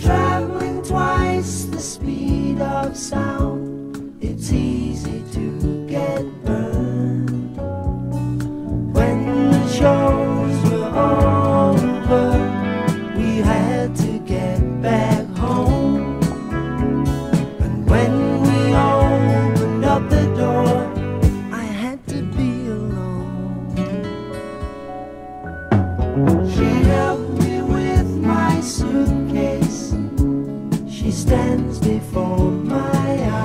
traveling twice the speed of sound. before my eyes.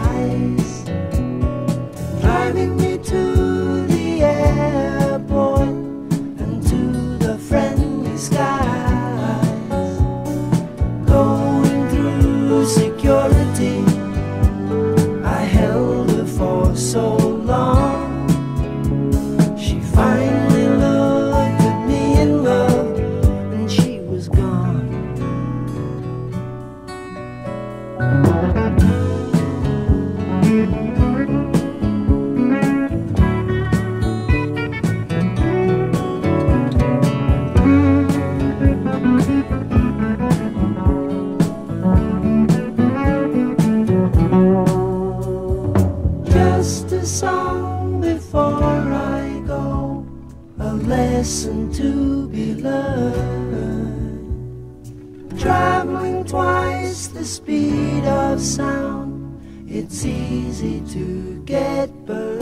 lesson to be learned. Traveling twice the speed of sound, it's easy to get burned.